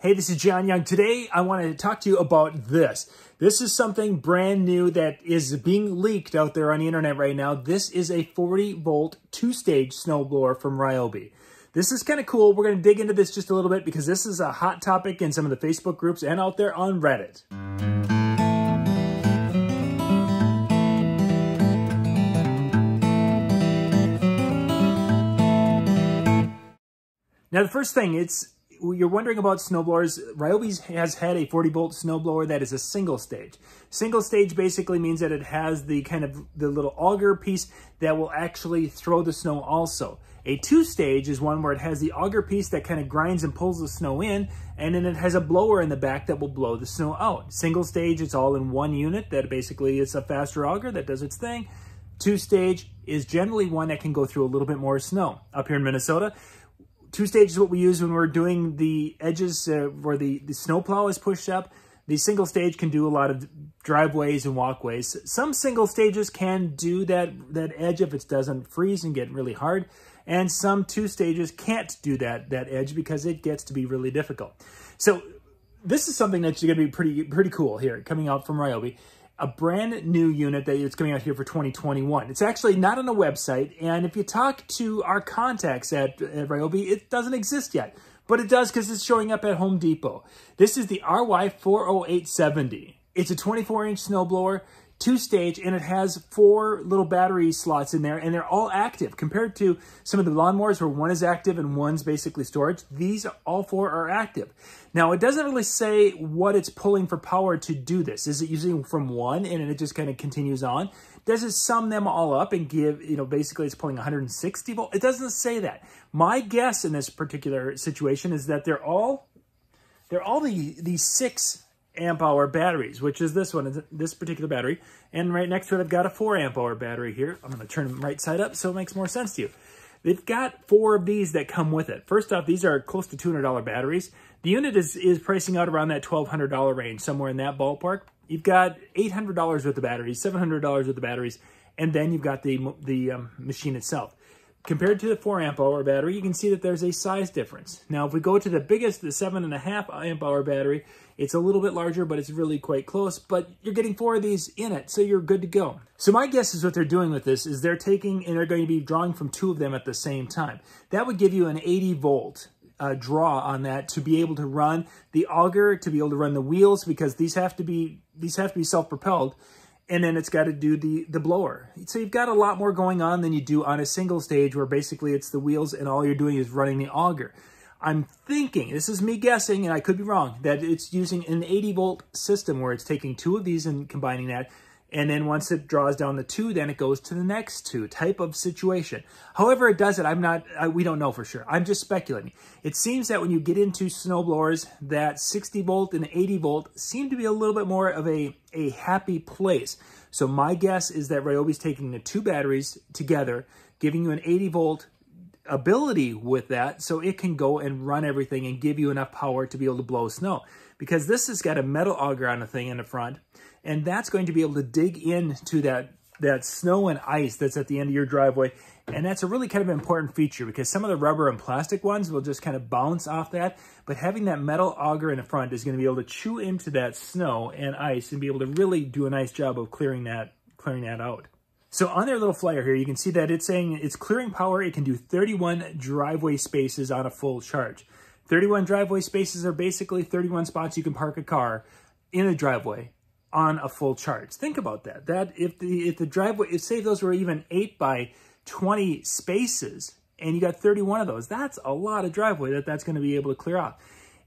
Hey, this is John Young. Today, I want to talk to you about this. This is something brand new that is being leaked out there on the internet right now. This is a 40 volt two-stage snowblower from Ryobi. This is kind of cool. We're going to dig into this just a little bit because this is a hot topic in some of the Facebook groups and out there on Reddit. Now, the first thing, it's you're wondering about snowblowers, Ryobi has had a 40 volt snowblower that is a single stage. Single stage basically means that it has the kind of the little auger piece that will actually throw the snow also. A two stage is one where it has the auger piece that kind of grinds and pulls the snow in, and then it has a blower in the back that will blow the snow out. Single stage, it's all in one unit that basically is a faster auger that does its thing. Two stage is generally one that can go through a little bit more snow. Up here in Minnesota, two stages is what we use when we're doing the edges uh, where the, the snowplow is pushed up. The single stage can do a lot of driveways and walkways. Some single stages can do that, that edge if it doesn't freeze and get really hard. And some two stages can't do that, that edge because it gets to be really difficult. So this is something that's going to be pretty, pretty cool here coming out from Ryobi a brand new unit that is coming out here for 2021. It's actually not on the website, and if you talk to our contacts at, at Ryobi, it doesn't exist yet, but it does because it's showing up at Home Depot. This is the RY40870. It's a 24-inch snowblower two-stage, and it has four little battery slots in there, and they're all active. Compared to some of the lawnmowers where one is active and one's basically storage, these all four are active. Now, it doesn't really say what it's pulling for power to do this. Is it using from one, and it just kind of continues on? Does it sum them all up and give, you know, basically it's pulling 160 volt? It doesn't say that. My guess in this particular situation is that they're all, they're all the, the six amp hour batteries, which is this one, this particular battery. And right next to it, I've got a four amp hour battery here. I'm going to turn them right side up so it makes more sense to you. They've got four of these that come with it. First off, these are close to $200 batteries. The unit is, is pricing out around that $1,200 range, somewhere in that ballpark. You've got $800 worth of batteries, $700 worth of batteries, and then you've got the, the um, machine itself. Compared to the 4 amp hour battery, you can see that there's a size difference. Now, if we go to the biggest, the 7.5 amp hour battery, it's a little bit larger, but it's really quite close, but you're getting four of these in it, so you're good to go. So my guess is what they're doing with this is they're taking and they're going to be drawing from two of them at the same time. That would give you an 80 volt uh, draw on that to be able to run the auger, to be able to run the wheels, because these have to be these have to be self-propelled and then it's got to do the, the blower. So you've got a lot more going on than you do on a single stage where basically it's the wheels and all you're doing is running the auger. I'm thinking, this is me guessing, and I could be wrong, that it's using an 80 volt system where it's taking two of these and combining that and then once it draws down the two, then it goes to the next two type of situation. However it does it, I'm not, I, we don't know for sure. I'm just speculating. It seems that when you get into snowblowers, that 60 volt and 80 volt seem to be a little bit more of a, a happy place. So my guess is that Ryobi's taking the two batteries together, giving you an 80 volt ability with that so it can go and run everything and give you enough power to be able to blow snow. Because this has got a metal auger on the thing in the front and that's going to be able to dig into that, that snow and ice that's at the end of your driveway. And that's a really kind of important feature because some of the rubber and plastic ones will just kind of bounce off that. But having that metal auger in the front is going to be able to chew into that snow and ice and be able to really do a nice job of clearing that, clearing that out. So on their little flyer here, you can see that it's saying it's clearing power. It can do 31 driveway spaces on a full charge. 31 driveway spaces are basically 31 spots you can park a car in a driveway on a full charge. Think about that. That if the if the driveway, if say those were even eight by 20 spaces and you got 31 of those, that's a lot of driveway that that's going to be able to clear off.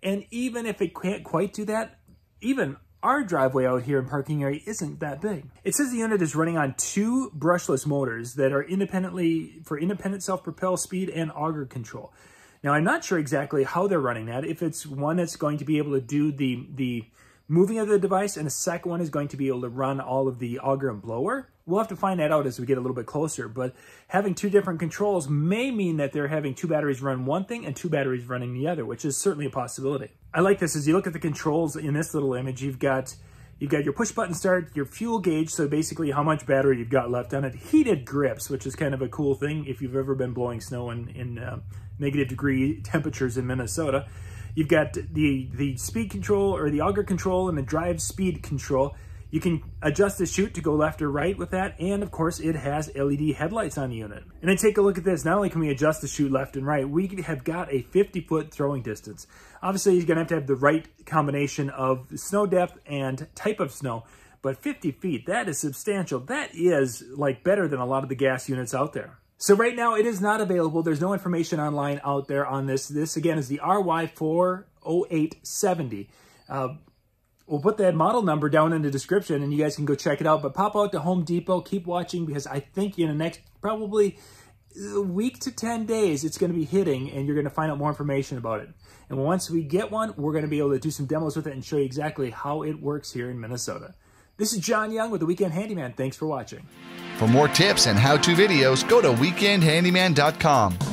And even if it can't quite do that, even our driveway out here in parking area isn't that big. It says the unit is running on two brushless motors that are independently for independent self-propel speed and auger control. Now, I'm not sure exactly how they're running that. If it's one that's going to be able to do the, the moving of the device, and the second one is going to be able to run all of the auger and blower. We'll have to find that out as we get a little bit closer, but having two different controls may mean that they're having two batteries run one thing and two batteries running the other, which is certainly a possibility. I like this as you look at the controls in this little image, you've got You've got your push button start, your fuel gauge, so basically how much battery you've got left on it. Heated grips, which is kind of a cool thing if you've ever been blowing snow in, in uh, negative degree temperatures in Minnesota. You've got the, the speed control or the auger control and the drive speed control. You can adjust the chute to go left or right with that. And of course, it has LED headlights on the unit. And then take a look at this. Not only can we adjust the chute left and right, we have got a 50 foot throwing distance. Obviously, you're gonna have to have the right combination of snow depth and type of snow. But 50 feet, that is substantial. That is like better than a lot of the gas units out there. So right now it is not available. There's no information online out there on this. This again is the RY40870. Uh, we'll put that model number down in the description and you guys can go check it out. But pop out to Home Depot, keep watching because I think in the next probably week to 10 days, it's going to be hitting and you're going to find out more information about it. And once we get one, we're going to be able to do some demos with it and show you exactly how it works here in Minnesota. This is John Young with the Weekend Handyman. Thanks for watching. For more tips and how-to videos, go to weekendhandyman.com.